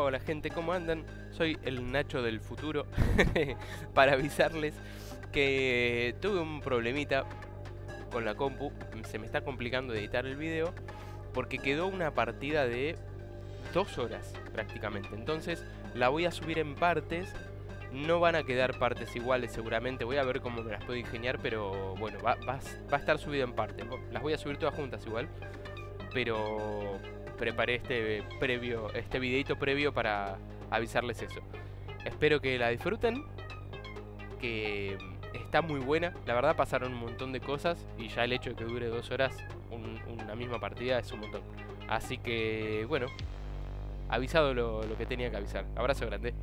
Hola gente, ¿cómo andan? Soy el Nacho del futuro para avisarles que tuve un problemita con la compu, se me está complicando editar el video porque quedó una partida de dos horas prácticamente, entonces la voy a subir en partes, no van a quedar partes iguales seguramente, voy a ver cómo me las puedo ingeniar, pero bueno, va, a estar subido en partes, las voy a subir todas juntas igual, pero preparé este previo, este videito previo para avisarles eso. Espero que la disfruten, que está muy buena. La verdad pasaron un montón de cosas y ya el hecho de que dure dos horas una misma partida es un montón. Así que bueno, avisado lo, lo que tenía que avisar. Abrazo grande.